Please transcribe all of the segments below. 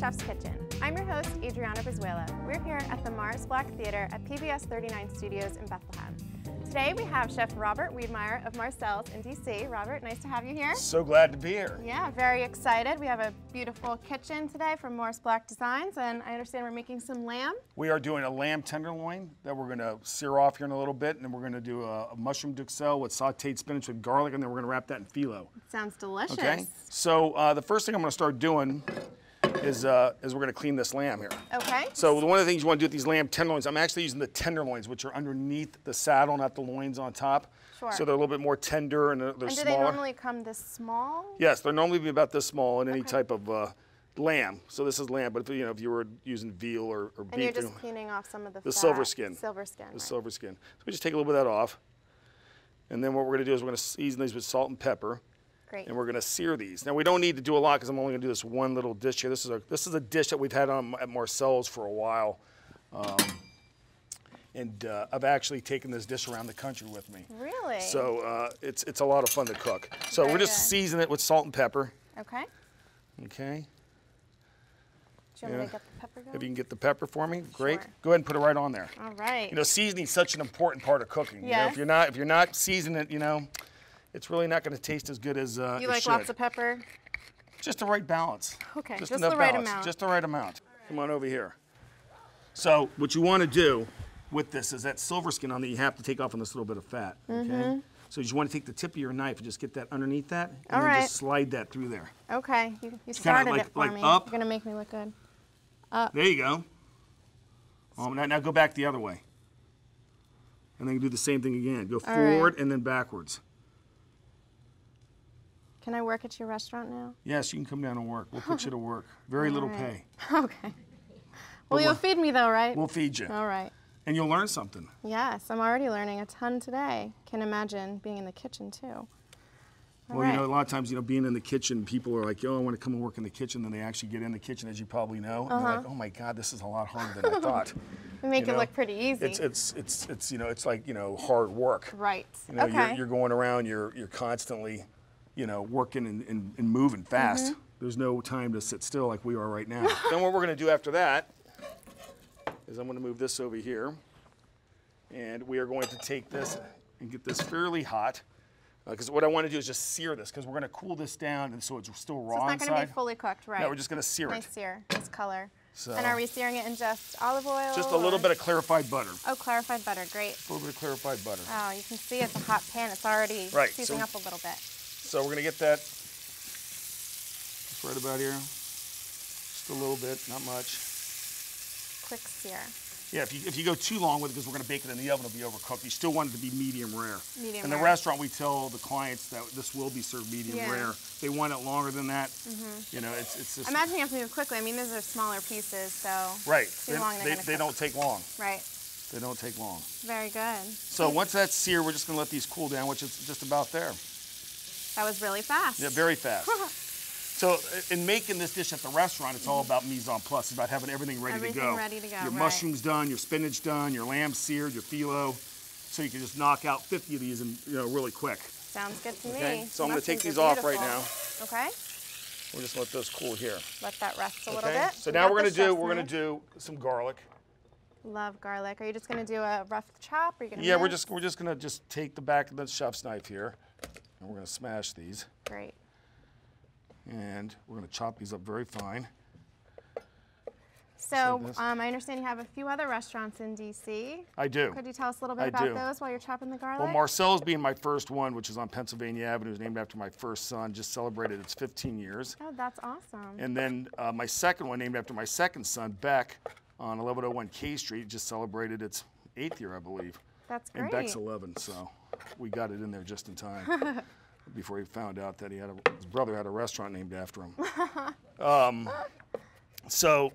Welcome to the Chef's Kitchen. I'm your host, Adriana Brizuela. We're here at the Morris Black Theater at PBS 39 Studios in Bethlehem. Today we have Chef Robert Wiedmaier of Marcel's in DC. Robert, nice to have you here. So glad to be here. Yeah, very excited. We have a beautiful kitchen today from Morris Black Designs, and I understand we're making some lamb. We are doing a lamb tenderloin that we're going to sear off here in a little bit, and then we're going to do a, a mushroom duxelle with sauteed spinach with garlic, and then we're going to wrap that in phyllo. Sounds delicious. Okay. So uh, the first thing I'm going to start doing is, uh, is we're going to clean this lamb here. Okay. So one of the things you want to do with these lamb tenderloins, I'm actually using the tenderloins, which are underneath the saddle, not the loins on top. Sure. So they're a little bit more tender and they're, they're and do smaller. they normally come this small? Yes, they're normally be about this small in any Okay. type of uh, lamb. So this is lamb, but if, you know if you were using veal or, or beef, And you're just cleaning off some of the the fat. silver skin. Silver skin. the right. silver skin. So we just take a little bit of that off. And then what we're going to do is we're going to season these with salt and pepper. Great. And we're going to sear these. Now we don't need to do a lot because I'm only going to do this one little dish here. This is a this is a dish that we've had on at Marcel's for a while, um, and uh, I've actually taken this dish around the country with me. Really? So uh, it's it's a lot of fun to cook. So Very we're just good. season it with salt and pepper. Okay. Okay. Do you want me Yeah. to get the pepper going? If you can get the pepper for me, great. Sure. Go ahead and put it right on there. All right. You know, seasoning is such an important part of cooking. You know, if you're not if you're not seasoning it, you know, it's really not going to taste as good as uh, you like should. lots of pepper? Just the right balance. Okay, just enough the right balance. amount. Just the right amount. Come on over here. So what you want to do with this is that silver skin on that you have to take off on this little bit of fat. Okay. So you just want to take the tip of your knife and just get that underneath that, and Mm-hmm. All then right. just slide that through there. Okay. You, you started like- it for like me. up. You're gonna make me look good. Up. There you go. Um, now, now go back the other way. And then do the same thing again. Go All right. forward and then backwards. Can I work at your restaurant now? Yes, you can come down and work. We'll put you to work. Very little right. pay. Okay. Well, you'll we'll- feed me though, right? We'll feed you. All right. And you'll learn something. Yes, I'm already learning a ton today. Can imagine being in the kitchen too. All Well, you know, a lot of times, you know, being in the kitchen, people are like, "Oh, I want to come and work in the kitchen." Then they actually get in the kitchen, as you probably know, and they're uh-huh. like, "Oh my God, this is a lot harder than I thought." we make you it know, look pretty easy. It's it's it's it's you know, it's like you know, hard work. right. You know, okay. you're, you're going around, you're you're constantly, you know, working and, and, and moving fast. Mm-hmm. There's no time to sit still like we are right now. then what we're going to do after that is I'm going to move this over here, and we are going to take this and get this fairly hot. Because what I want to do is just sear this, because we're going to cool this down, and so it's still raw so raw it's not going to be fully cooked, right? No, we're just going to sear nice it. sear, nice color. So- And are we searing it in just olive oil? Just a little or- bit of clarified butter. Oh, clarified butter, great. A little bit of clarified butter. Oh, you can see it's a hot pan. It's already Right, seizing so- up a little bit. So we're gonna get that just right about here. Just a little bit, not much. Quick sear. Yeah, if you, if you go too long with it, because we're gonna bake it in the oven, it'll be overcooked. You still want it to be medium rare. Medium In the rare. restaurant, we tell the clients that this will be served medium Yeah. Rare. They want it longer than that. Mhm. You know, it's it's just imagine you have to move quickly. I mean, these are smaller pieces, so right. too They, long, they, they don't take long. right. They don't take long. Very good. So once that's seared, we're just gonna let these cool down, which is just about there. That was really fast. Yeah, very fast. So uh, in making this dish at the restaurant, it's all about mise en place. It's about having everything ready Everything to go. ready to go, Your right. mushrooms done, your spinach done, your lamb seared, your phyllo. So you can just knock out 50 of these and you know really quick. Sounds good to Okay, me. so I'm gonna take these off right now. Okay. We'll just let those cool here. Let that rest a little Okay. bit. So now we're gonna do we're gonna do some garlic. Love garlic. Are you just gonna do a rough chop? Or are you gonna Yeah, we're just we're just gonna just take the back of the chef's knife here, and we're gonna smash these, great. and we're gonna chop these up very fine. So um, I understand you have a few other restaurants in DC. I do. Could you tell us a little bit I about do. those while you're chopping the garlic? Well, Marcel's being my first one, which is on Pennsylvania Avenue, is named after my first son. Just celebrated its 15 years. oh, that's awesome. And then uh, my second one, named after my second son, Beck, on 1101 K Street, just celebrated its eighth year, I believe. That's And great. Beck's 11, so we got it in there just in time before he found out that he had a, his brother had a restaurant named after him. um, so,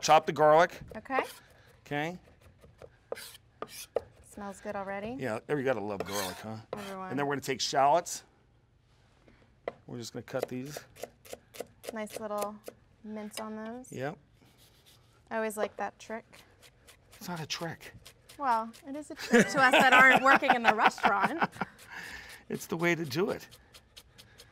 chop the garlic, Okay. okay? Smells good already. Yeah, you gotta love garlic, huh? Everyone. And then we're gonna take shallots. We're just gonna cut these. Nice little mince on those. Yep. I always like that trick. It's not a trick. Well, it is a trick to us that aren't working in the restaurant. It's the way to do it.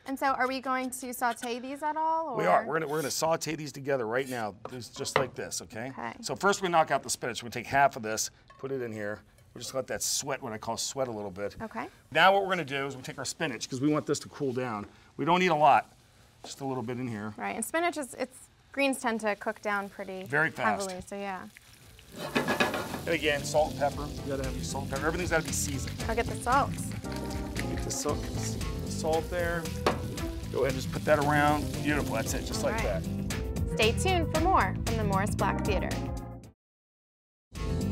And so are we going to saute these at all? Or? We are. We're gonna we're gonna saute these together right now, just, just like this, okay? Okay. So first we knock out the spinach. We're take half of this, put it in here. We'll just let that sweat, what I call sweat, a little bit. Okay. Now what we're gonna do is we take our spinach because we want this to cool down. We don't need a lot, just a little bit in here. Right, and spinach is, it's, greens tend to cook down pretty Very fast. heavily, so yeah. And again, salt and pepper. You gotta have your salt and pepper. Everything's gotta be seasoned. I'll get the salt. Get the salt, the salt there. Go ahead and just put that around. Beautiful. That's it, just like All right. that. Stay tuned for more from the Morris Black Theater.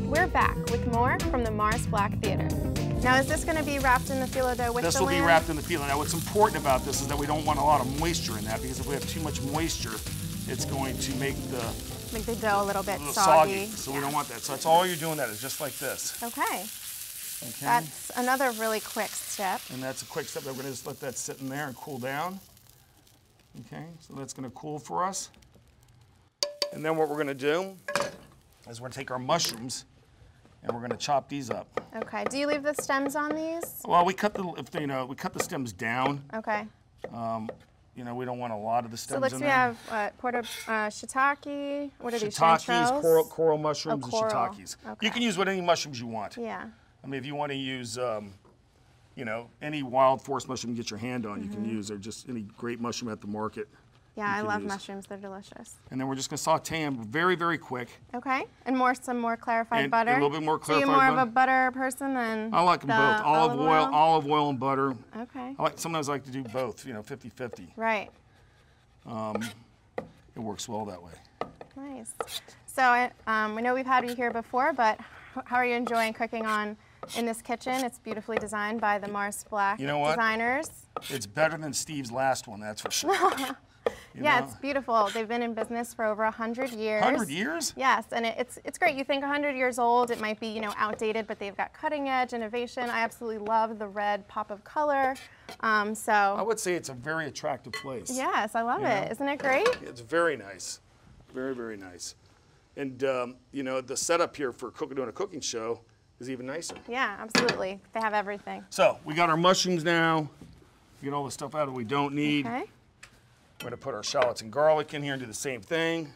We're back with more from the Morris Black Theater. Now, is this going to be wrapped in the phyllo dough with This the will be wrapped in the peeler. Now, what's important about this is that we don't want a lot of moisture in that because if we have too much moisture, it's going to make the Make the dough a little bit a little soggy. soggy. So we don't want that. So that's all you're doing. That is just like this. Okay, Okay. that's another really quick step. and that's a quick step. We're going to just let that sit in there and cool down. Okay. So that's going to cool for us. And then what we're going to do is we're going to take our mushrooms and we're going to chop these up. Okay, do you leave the stems on these? Well, we cut the if you know we cut the stems down. Okay, um, You know we don't want a lot of the stems so let's in we there. have what, porta, uh, shiitake. What are these? shiitakes, coral, coral mushrooms, Oh, coral. and shiitakes. Okay. You can use what any mushrooms you want. Yeah. I mean, if you want to use, um, you know, any wild forest mushroom you get your hand on, you Mm-hmm. can use, or just any great mushroom at the market. Yeah, I love use. mushrooms. They're delicious. And then we're just going to saute them very, very quick. Okay, and more some more clarified And a little bit more clarified. So you're more of a butter? butter person than I like them the both, olive oil, olive oil and butter. Okay, I like sometimes I like to do both, you know, 50-50. right. It works well that way. Nice. So I- um, we know we've had you here before, but how are you enjoying cooking on in this kitchen? It's beautifully designed by the Morris Black You know what? designers. It's better than Steve's last one, that's for sure. Yeah, know? it's beautiful. They've been in business for over 100 years. 100 years? Yes, and it, it's it's great. You think 100 years old, it might be you know outdated, but they've got cutting edge innovation. I absolutely love the red pop of color. Um, so I would say it's a very attractive place. yes, I love You it. Isn't it great? It's very nice. Very, very nice. And, um, you know, the setup here for cooking, doing a cooking show is even nicer. Yeah, absolutely. They have everything. So we got our mushrooms now. Get all the stuff out that we don't need. Okay. We're gonna put our shallots and garlic in here and do the same thing.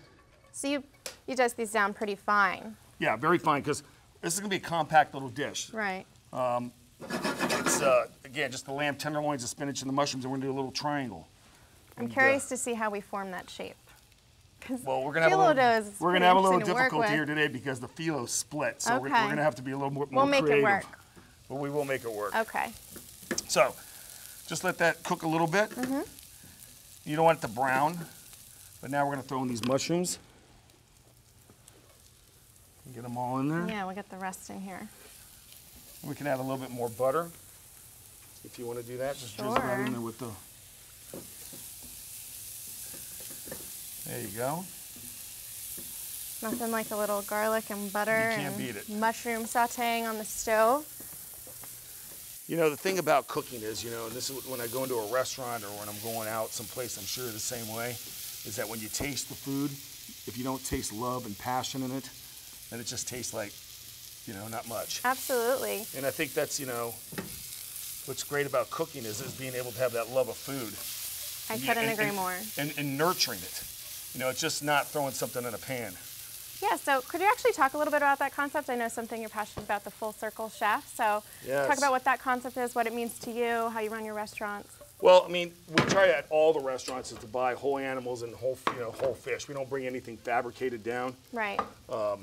So you you dust these down pretty fine, Yeah, very fine, because this is gonna be a compact little dish. right? It's, uh, again, just the lamb tenderloins, the spinach, and the mushrooms, and we're gonna do a little triangle. I'm And, uh, curious to see how we form that shape. Well, we're gonna have a little, we're gonna have a little interesting to work difficulty here today because the phyllo split, so we're, we're gonna have to be a little more, more We'll make it creative. work. But we will make it work. Okay. So, just let that cook a little bit. Mm-hmm. You don't want it to brown, but now we're gonna throw in these mushrooms. Get them all in there. Yeah, we'll get the rest in here. We can add a little bit more butter if you want to do that. Just drizzle that in there with the. There you go. Nothing like a little garlic and butter and mushroom sautéing on the stove. You know, the thing about cooking is, you know, and this is when I go into a restaurant or when I'm going out someplace, I'm sure the same way, is that when you taste the food, if you don't taste love and passion in it, then it just tastes like, you know, not much. Absolutely. And I think that's, you know, what's great about cooking is, is being able to have that love of food. I couldn't and- agree and- more. And, and nurturing it. You know, it's just not throwing something in a pan. Yeah, so could you actually talk a little bit about that concept? I know something you're passionate about, the full circle chef. So talk about what that concept is, what it means to you, how you run your restaurants. Well, I mean, we try at all the restaurants is to buy whole animals and whole, you know, whole fish. We don't bring anything fabricated down. Right. Um,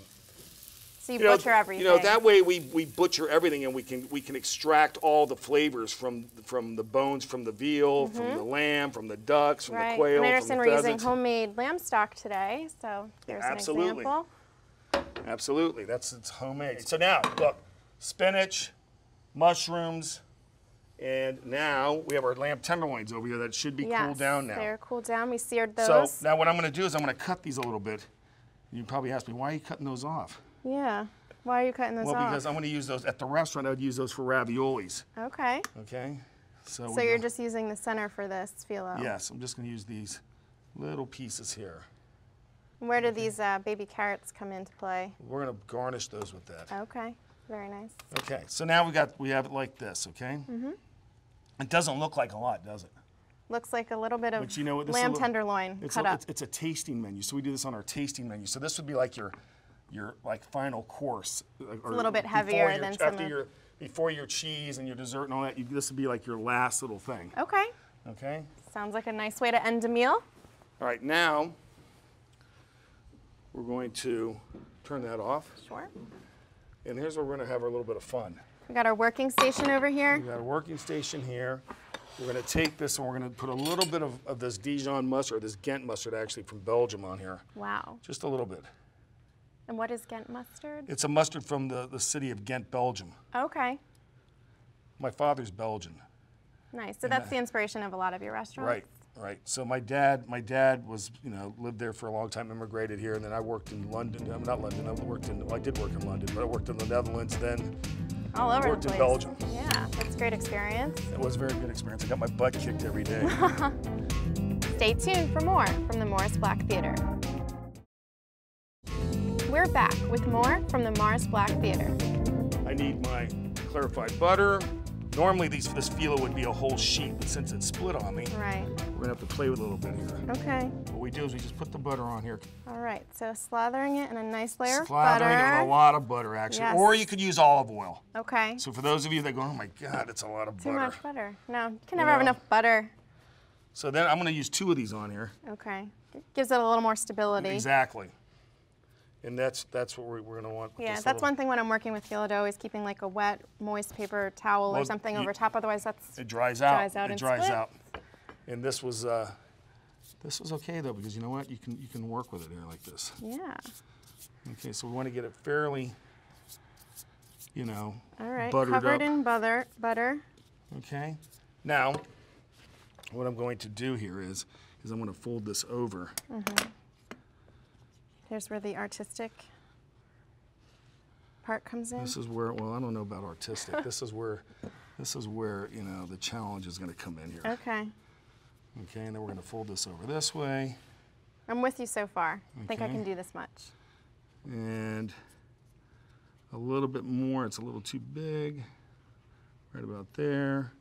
so you, You know, everything. You know, that way we, we butcher everything and we can we can extract all the flavors from from the bones from the veal, from the lamb, from the ducks, from Mm-hmm. right. the quail, and I from understand the we're using homemade lamb stock today, so there's absolutely. an example. Absolutely, that's it's homemade. So now, look, spinach, mushrooms, and now we have our lamb tenderloins over here that should be Yes, cooled down now. they're cooled down. We seared those. So now what I'm going to do is I'm going to cut these a little bit. You probably ask me, why are you cutting those off? Yeah. Why are you cutting those Well, off? because I'm going to use those at the restaurant. I would use those for raviolis. okay. Okay. So, So you're go- just using the center for this phyllo. Yes, I'm just going to use these little pieces here. Where do these uh, baby carrots come into play? We're going to garnish those with that. Okay. Very nice. Okay. So now we got we have it like this. Okay. Mm-hmm. It doesn't look like a lot, does it? Looks like a little bit of But you know lamb little- tenderloin It's cut a, up. it's, it's a tasting menu, so we do this on our tasting menu. So this would be like your, your like final course. Uh, it's a little bit heavier than some after of- your before your cheese and your dessert and all that. You, this would be like your last little thing. Okay. Okay. Sounds like a nice way to end a meal. All right, now we're going to turn that off, Sure. and here's where we're going to have our little bit of fun. We got our working station over here. We got a working station here. We're going to take this and we're going to put a little bit of, of this Dijon mustard, or this Ghent mustard actually from Belgium on here. Wow. Just a little bit. And what is Ghent mustard? It's a mustard from the, the city of Ghent, Belgium. Okay. My father's Belgian. Nice. So that's the inspiration of a lot of your restaurants. Right, right. So my dad, my dad was, you know, lived there for a long time, immigrated here, and then I worked in London. I'm not London. I worked in. Well, I did work in London, but I worked in the Netherlands. Then All over worked the in. Belgium. Yeah, that's a great experience. it was a very good experience. I got my butt kicked every day. Stay tuned for more from the Morris Black Theater. We're back with more from the Morris Black Theater. I need my clarified butter. Normally, these this filo would be a whole sheet, but since it's split on me, Right. we're gonna have to play with a little bit here. Okay. What we do is we just put the butter on here, All right. So slathering it in a nice layer of butter. slathering it with a lot of butter, actually, Yes. or you could use olive oil. Okay. So for those of you that go, oh my God, it's a lot of Too butter. Too much butter. No, you can never have know. enough butter. So then I'm gonna use two of these on here. Okay. Gives it a little more stability. Exactly. And that's that's what we're, we're gonna want. with Yeah, this that's little- one thing when I'm working with phyllo dough is keeping like a wet, moist paper towel or something you- over top. Otherwise, that's It dries out. dries out it and dries split. out. And this was uh, this was okay though because you know what? You can you can work with it here like this. yeah. Okay, so we want to get it fairly, you know, All right. buttered Covered up. in butter. Butter. Okay. Now, what I'm going to do here is is I'm going to fold this over. Here's where the artistic part comes in. This is where well I don't know about artistic. this is where this is where you know the challenge is going to come in here. Okay. Okay, and then we're going to fold this over this way. I'm with you so far. I think I can do this much. and a little bit more. It's a little too big, right about there.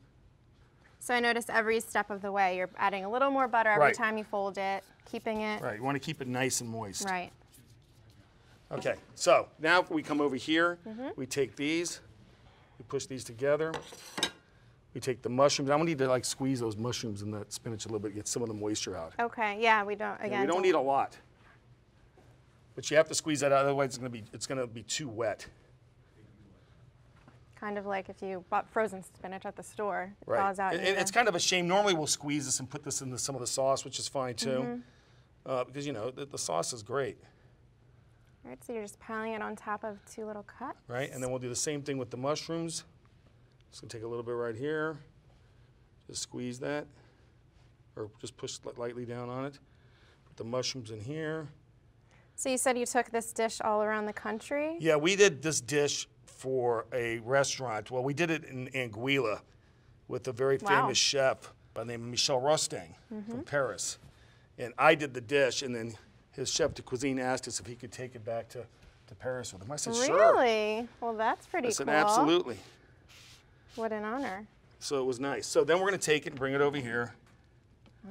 So I notice every step of the way you're adding a little more butter every Right. time you fold it, keeping it Right, you want to keep it nice and moist. right. Okay, so now if we come over here, Mm-hmm. we take these, we push these together. We take the mushrooms. I'm gonna need to like squeeze those mushrooms and that spinach a little bit, to get some of the moisture out. Okay. Yeah, we don't. Yeah, Again, we don't need a lot, but you have to squeeze that out. Otherwise, it's gonna be it's gonna be too wet. Kind of like if you bought frozen spinach at the store, it Right. thaws out. And it's kind of a shame. Normally, we'll squeeze this and put this into some of the sauce, which is fine too, Mm-hmm. uh, because you know the, the sauce is great. All right, so you're just piling it on top of two little cups. right? And then we'll do the same thing with the mushrooms. Just gonna take a little bit right here, just squeeze that, or just push lightly down on it. Put the mushrooms in here. So you said you took this dish all around the country. Yeah, we did this dish for a restaurant. Well, we did it in Anguilla with a very Wow. Mm-hmm. famous chef by the name of Michel Rostang from Paris. And I did the dish, and then his chef de cuisine asked us if he could take it back to, to Paris with him. I said, sure. Really? Well, that's pretty I said, cool. absolutely. What an honor. So it was nice. So then we're gonna take it and bring it over here.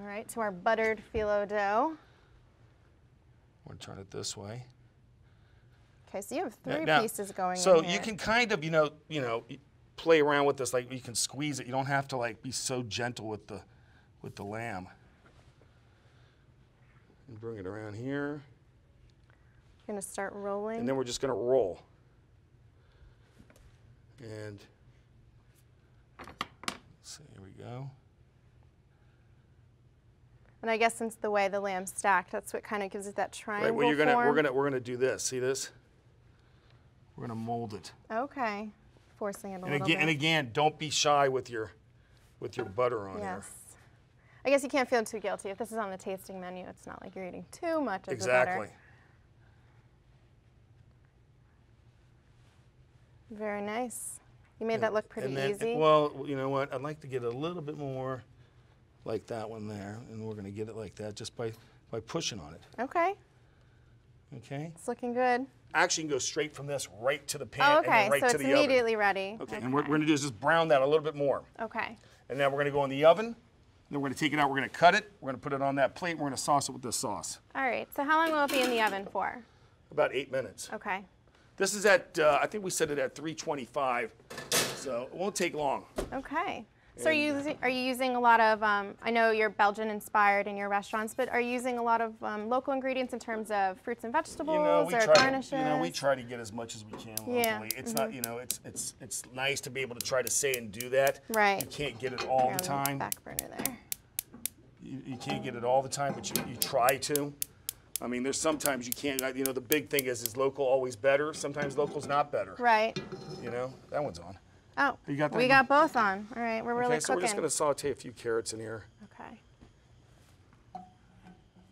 All right, to our buttered phyllo dough. We're gonna turn it this way. Okay, so you have three now- pieces going So you can kind of, you know, you know, play around with this. Like you can squeeze it. You don't have to like be so gentle with the, with the lamb. And bring it around here, You're gonna start rolling. and then we're just gonna roll. And see, here we go. And I guess since the way the lamb's stacked, that's what kind of gives it that triangle Right, well, you're gonna, we're gonna, we're gonna do this. See this? We're gonna mold it. Okay, forcing it a And little again, bit. and again, don't be shy with your, with your butter on here. yes. I guess you can't feel too guilty. If this is on the tasting menu, it's not like you're eating too much of Exactly. the butter. Exactly. Very nice. You made that look pretty and then, easy. Well, you know what? I'd like to get a little bit more like that one there, and we're going to get it like that just by, by pushing on it. okay, Okay? it's looking good. Actually, you can go straight from this right to the pan Oh, and okay, then right so to it's the oven. immediately ready. Okay, and what we're going to do is just brown that a little bit more. Okay. And now we're going to go in the oven. then we're gonna take it out, we're gonna cut it, we're gonna put it on that plate, and we're gonna sauce it with this sauce. All right. So how long will it be in the oven for? About eight minutes. Okay. This is at, uh, I think we set it at 325, so it won't take long. Okay. So are you using, are you using a lot of? Um, I know you're Belgian inspired in your restaurants, but are you using a lot of um, local ingredients in terms of fruits and vegetables You know, we or garnishes? to, you know, we try to get as much as we can locally. Yeah, Mm-hmm. It's not, you know, it's it's it's nice to be able to try to say and do that. Right. You can't get it all the time. Back burner there. You, you can't get it all the time, but you, you try to. I mean, there's sometimes you can't. You know, the big thing is is local always better. Sometimes local's not better. Right. You know, that one's on. Oh, You got we got both on. All right, we're really okay, so cooking. we're just gonna saute a few carrots in here. Okay.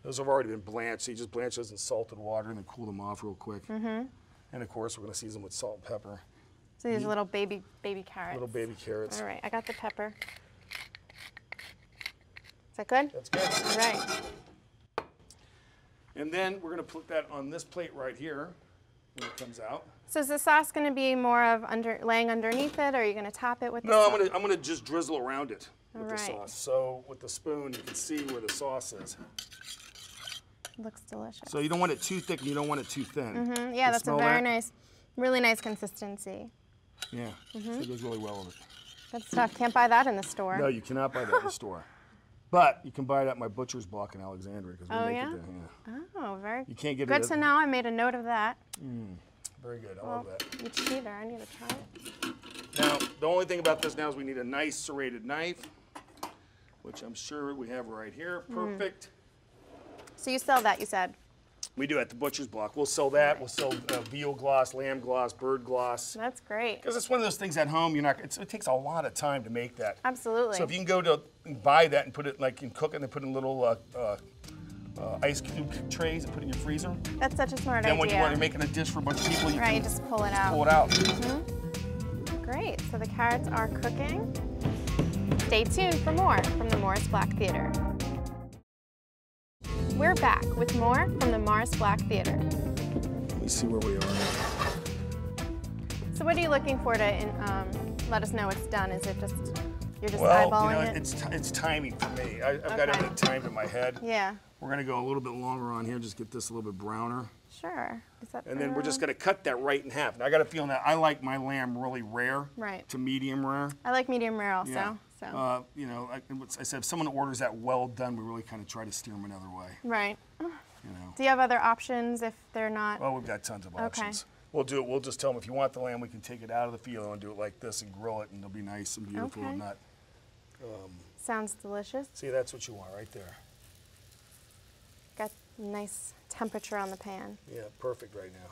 Those have already been blanched. So you just blanch those in salted water and then cool them off real quick. Mm-hmm. And of course, we're gonna season with salt and pepper. So these little baby baby carrots. Little baby carrots. All right, I got the pepper. Is that good? That's good. All right. And then we're gonna put that on this plate right here when it comes out. So is the sauce going to be more of under laying underneath it, or are you going to top it with? No, I'm sauce? gonna I'm gonna just drizzle around it with the sauce. So with the spoon, you can see where the sauce is. Looks delicious. So you don't want it too thick and you don't want it too thin. Mm, You yeah, that's a very that? nice, really nice consistency. Yeah, Mm-hmm. it goes really well with it. Good stuff. Can't buy that in the store. No, you cannot buy that in the store. But you can buy it at my butcher's block in Alexandria because we Oh, make yeah? it there. Yeah. Oh, very You can't get good it. to at- know. I made a note of that. Very good. I Well, love that. you cheater. I need to try it. Now, the only thing about this now is we need a nice serrated knife, which I'm sure we have right here. Mm. Perfect. So you sell that? You said. We do at the butcher's block. We'll sell that. We'll sell uh, veal glace, lamb glace, bird glace. That's great. Because it's one of those things at home. You're not. It's, it takes a lot of time to make that. Absolutely. So if you can go to buy that and put it like and cook it and then put it in little uh, uh, uh, ice cube trays and put it in your freezer. That's such a smart Then idea. when you want to making a dish for a bunch of people, you right, you can just pull it out. pull it out. Great. So the carrots are cooking. Stay tuned for more from the Morris Black Theater. We're back with more from the Morris Black Theater. Let me see where we are. So what are you looking for to in, um, let us know it's done? Is it just you're just Well, you eyeballing know, it? it's, it's timing for me. I, I've got Okay. everything timed in my head. yeah, We're gonna go a little bit longer on here, just get this a little bit browner. sure. Is that And then we're just gonna cut that right in half. Now I got a feeling that I like my lamb really rare Right. to medium rare. I like medium rare also. Yeah. So Uh, you know, I, I said if someone orders that well done, we really kind of try to steer them another way. right. You know. Do you have other options if they're not? Well, we've got tons of Okay. options. We'll do it. We'll just tell them if you want the lamb, we can take it out of the field and do it like this and grill it, and it'll be nice and beautiful and Okay. not. Sounds delicious. See, that's what you want right there. Nice temperature on the pan. Yeah, perfect right now.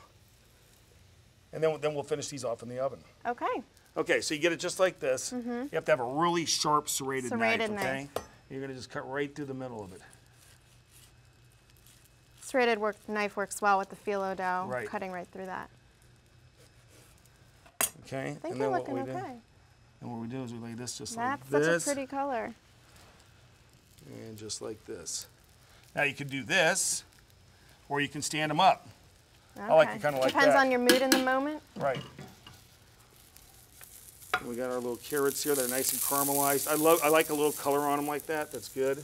And then then we'll finish these off in the oven. Okay. Okay, so you get it just like this. Mm-hmm. You have to have a really sharp serrated. Serrated knife. Okay. knife. You're gonna just cut right through the middle of it. Serrated work, knife works well with the phyllo dough, Right. cutting right through that. Okay. I think and then looking what we okay. do, and what we do is we lay this just That's like such this, a pretty color. and just like this. Now you can do this, or you can stand them up. I like it kinda like it. Depends that. on your mood in the moment. Right. And we got our little carrots here. They're nice and caramelized. I love. I like a little color on them like that. That's good.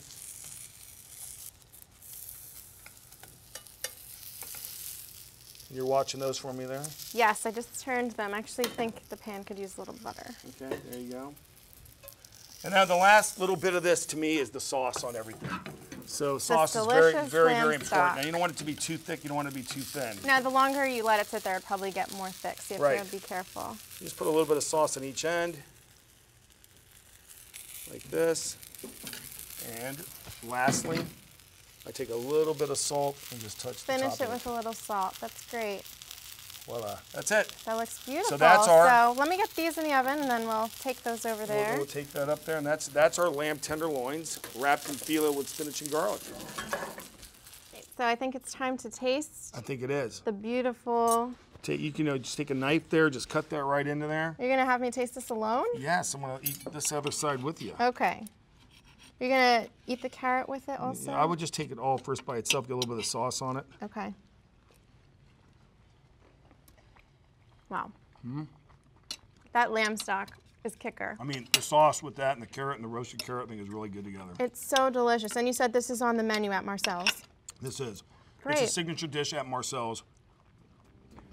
You're watching those for me there. Yes, I just turned them. I actually think the pan could use a little butter. Okay, there you go. And now the last little bit of this to me is the sauce on everything. So sauce is very, very, very important. stock. Now you don't want it to be too thick. You don't want it to be too thin. Now, the longer you let it sit there, it'd probably get more thick, so you have Right. to be careful. Just put a little bit of sauce on each end, like this. And lastly, I take a little bit of salt and just touch the Finish it with a little salt. That's great. Voila, that's it. That looks beautiful. So that's our- So let me get these in the oven, and then we'll take those over We'll, there. we'll take that up there, and that's that's our lamb tenderloins wrapped in phyllo with spinach and garlic. So I think it's time to taste I think it is. the beautiful. Take you can you know, just take a knife there, just cut that right into there. You're gonna have me taste this alone? Yes, I'm gonna eat this other side with you. Okay. You're gonna eat the carrot with it also? I would just take it all first by itself, get a little bit of sauce on it. Okay. Wow. Hmm? That lamb stock is kicker. I mean, the sauce with that and the carrot and the roasted carrot thing is really good together. It's so delicious. And you said this is on the menu at Marcel's. This is. Great. It's a signature dish at Marcel's.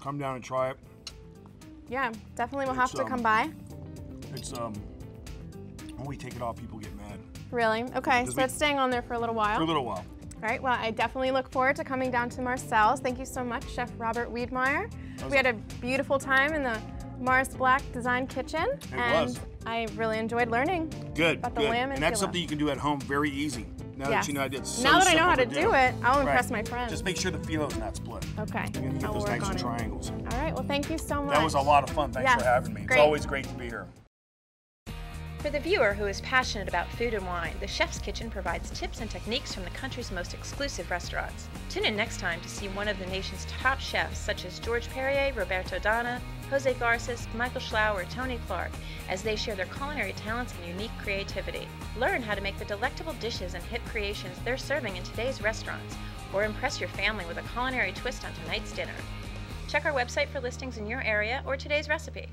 Come down and try it. Yeah, definitely we'll have to um, come by. It's um when we take it off, people get mad Really? Okay, so we- it's staying on there for a little while. for a little while. All right, well, I definitely look forward to coming down to Marcel's. Thank you so much, Chef Robert Wiedmaier. We had a beautiful time in the Morris Black Design Kitchen. and was. I really enjoyed learning. Good. About the good. lamb and and that's something you can do at home very easy. Now Yes. that you know it's so now that I know how to simple do it, I'll Right. impress my friends. Just make sure the filo's not split. okay, And then you get I'll those nice it. triangles. All right, well, thank you so much. That was a lot of fun. Thanks Yes, for having me. It's always great to be here. For the viewer who is passionate about food and wine, the Chef's Kitchen provides tips and techniques from the country's most exclusive restaurants. Tune in next time to see one of the nation's top chefs, such as George Perrier, Roberto Donna, Jose Garces, Michael Schlow, or Tony Clark, as they share their culinary talents and unique creativity. Learn how to make the delectable dishes and hip creations they're serving in today's restaurants, or impress your family with a culinary twist on tonight's dinner. Check our website for listings in your area or today's recipe.